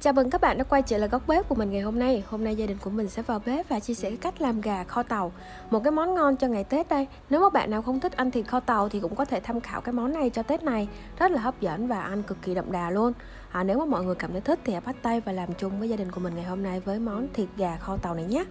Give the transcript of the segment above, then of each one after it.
Chào mừng các bạn đã quay trở lại góc bếp của mình ngày hôm nay. Hôm nay gia đình của mình sẽ vào bếp và chia sẻ cách làm gà kho tàu. Một cái món ngon cho ngày Tết đây. Nếu mà bạn nào không thích ăn thịt kho tàu thì cũng có thể tham khảo cái món này cho Tết này. Rất là hấp dẫn và ăn cực kỳ đậm đà luôn. À, Nếu mà mọi người cảm thấy thích thì hãy bắt tay và làm chung với gia đình của mình ngày hôm nay với món thịt gà kho tàu này nhé.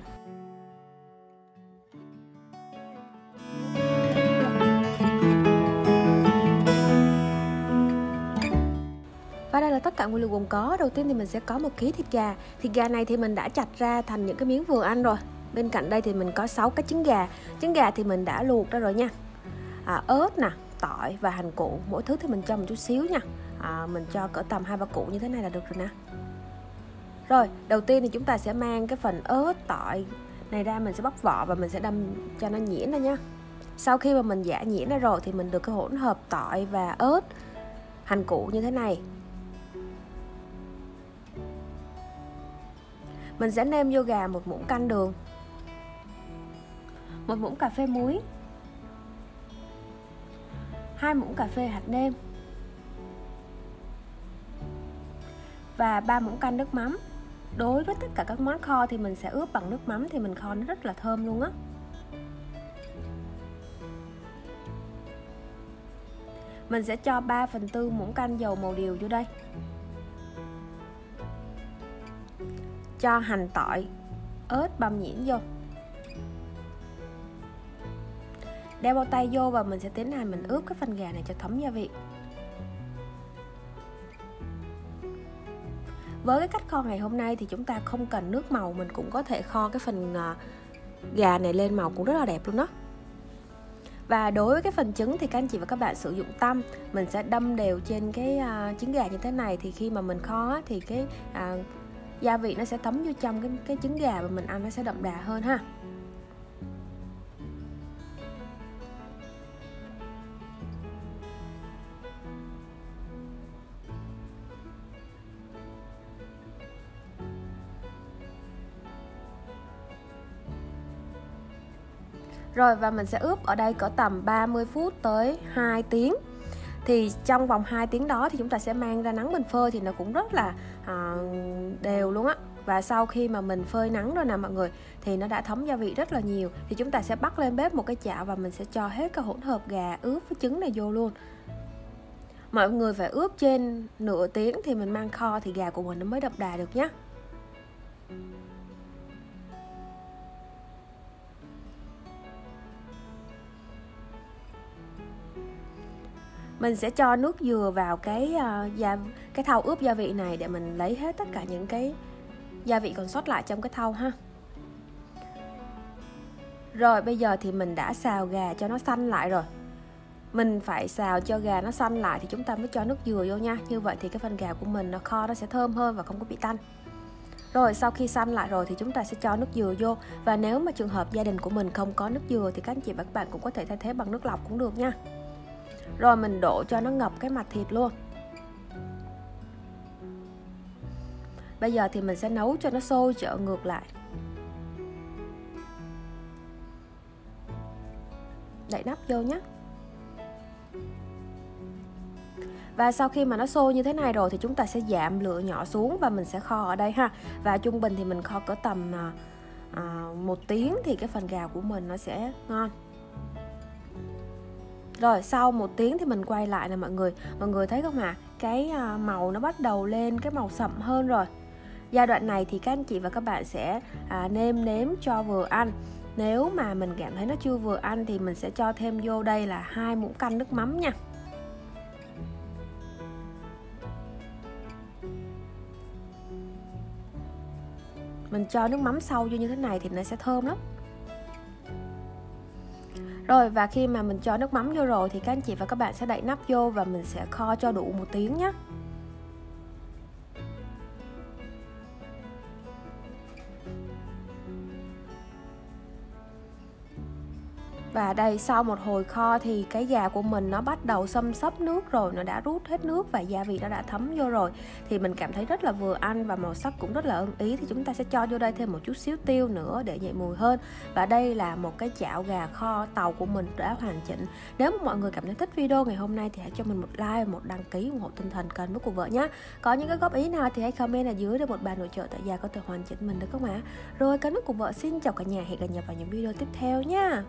Tất cả nguyên liệu gồm có. Đầu tiên thì mình sẽ có một ký thịt gà. Thịt gà này thì mình đã chặt ra thành những cái miếng vừa ăn rồi. Bên cạnh đây thì mình có 6 cái trứng gà. Trứng gà thì mình đã luộc ra rồi nha. À, Ớt nè, tỏi và hành củ. Mỗi thứ thì mình cho một chút xíu nha. À, Mình cho cỡ tầm hai ba củ như thế này là được rồi nè. Rồi, đầu tiên thì chúng ta sẽ mang cái phần ớt, tỏi này ra Mình sẽ bóc vỏ và mình sẽ đâm cho nó nhuyễn ra nha. Sau khi mà mình giả nhuyễn ra rồi thì mình được cái hỗn hợp tỏi và ớt hành củ như thế này. Mình sẽ nêm vô gà một muỗng canh đường. Một muỗng cà phê muối. Hai muỗng cà phê hạt nêm. Và ba muỗng canh nước mắm. Đối với tất cả các món kho thì mình sẽ ướp bằng nước mắm thì mình kho nó rất là thơm luôn á. Mình sẽ cho 3 phần tư muỗng canh dầu màu điều vô đây. Cho hành tỏi ớt băm nhuyễn vô. Đeo bao tay vô và mình sẽ tiến hành mình ướp cái phần gà này cho thấm gia vị. Với cái cách kho ngày hôm nay thì chúng ta không cần nước màu mình cũng có thể kho cái phần ờ, gà này lên màu cũng rất là đẹp luôn đó. Và đối với cái phần trứng thì các anh chị và các bạn sử dụng tăm mình sẽ đâm đều trên cái uh, trứng gà như thế này. Thì khi mà mình kho thì cái uh, gia vị nó sẽ thấm vô trong cái cái trứng gà và mình ăn nó sẽ đậm đà hơn ha. Rồi, và mình sẽ ướp ở đây cỡ tầm 30 phút tới 2 tiếng thì trong vòng 2 tiếng đó thì chúng ta sẽ mang ra nắng mình phơi thì nó cũng rất là à, đều luôn á. Và sau khi mà mình phơi nắng rồi nè mọi người thì nó đã thấm gia vị rất là nhiều. Thì chúng ta sẽ bắt lên bếp một cái chảo và mình sẽ cho hết cái hỗn hợp gà ướp với trứng này vô luôn. Mọi người phải ướp trên nửa tiếng thì mình mang kho thì gà của mình nó mới đậm đà được nhé mình sẽ cho nước dừa vào cái uh, gia cái thau ướp gia vị này để mình lấy hết tất cả những cái gia vị còn sót lại trong cái thau ha. Rồi bây giờ thì mình đã xào gà cho nó xanh lại rồi. Mình phải xào cho gà nó xanh lại thì chúng ta mới cho nước dừa vô nha. Như vậy thì cái phần gà của mình nó kho nó sẽ thơm hơn và không có bị tanh. Rồi sau khi xanh lại rồi thì chúng ta sẽ cho nước dừa vô. Và nếu mà trường hợp gia đình của mình không có nước dừa thì các anh chị và các bạn cũng có thể thay thế bằng nước lọc cũng được nha rồi mình đổ cho nó ngập cái mặt thịt luôn. Bây giờ thì mình sẽ nấu cho nó sôi trở ngược lại. Đậy nắp vô nhé. Và sau khi mà nó sôi như thế này rồi thì chúng ta sẽ giảm lửa nhỏ xuống và mình sẽ kho ở đây ha. Và trung bình thì mình kho cỡ tầm à, à một tiếng thì cái phần gà của mình nó sẽ ngon rồi sau một tiếng thì mình quay lại nè mọi người. Mọi người thấy không ạ? À? cái màu nó bắt đầu lên cái màu sậm hơn rồi. Giai đoạn này thì các anh chị và các bạn sẽ à, nêm nếm cho vừa ăn. Nếu mà mình cảm thấy nó chưa vừa ăn thì mình sẽ cho thêm vô đây là hai muỗng canh nước mắm nha. Mình cho nước mắm sâu vô như thế này thì nó sẽ thơm lắm rồi, và khi mà mình cho nước mắm vô rồi thì các anh chị và các bạn sẽ đậy nắp vô và mình sẽ kho cho đủ một tiếng nhé và đây, sau một hồi kho thì cái gà của mình nó bắt đầu xâm xấp nước rồi, nó đã rút hết nước và gia vị nó đã thấm vô rồi. Thì mình cảm thấy rất là vừa ăn và màu sắc cũng rất là ưng ý. Thì chúng ta sẽ cho vô đây thêm một chút xíu tiêu nữa để dậy mùi hơn. Và đây là một cái chảo gà kho tàu của mình đã hoàn chỉnh. Nếu mà mọi người cảm thấy thích video ngày hôm nay thì hãy cho mình một like, một đăng ký, ủng hộ tinh thần kênh với cô vợ nhé. Có những cái góp ý nào thì hãy comment ở dưới để một bà nội trợ tại gia có thể hoàn chỉnh mình được không ạ? Rồi, kênh của vợ xin chào cả nhà. Hẹn gặp nhau vào những video tiếp theo nha.